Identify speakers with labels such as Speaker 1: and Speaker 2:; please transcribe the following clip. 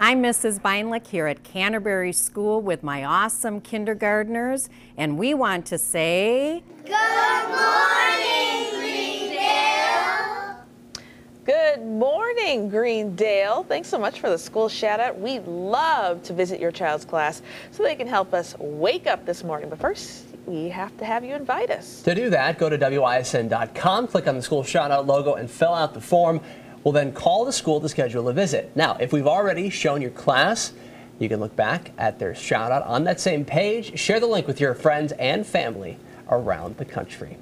Speaker 1: I'm Mrs. Beinlich here at Canterbury School with my awesome kindergartners, and we want to say...
Speaker 2: Good morning, Greendale!
Speaker 3: Good morning, Greendale. Thanks so much for the school shout out. We love to visit your child's class so they can help us wake up this morning. But first, we have to have you invite us.
Speaker 4: To do that, go to WISN.com, click on the school shout out logo, and fill out the form. We'll then call the school to schedule a visit. Now, if we've already shown your class, you can look back at their shout out on that same page, share the link with your friends and family around the country.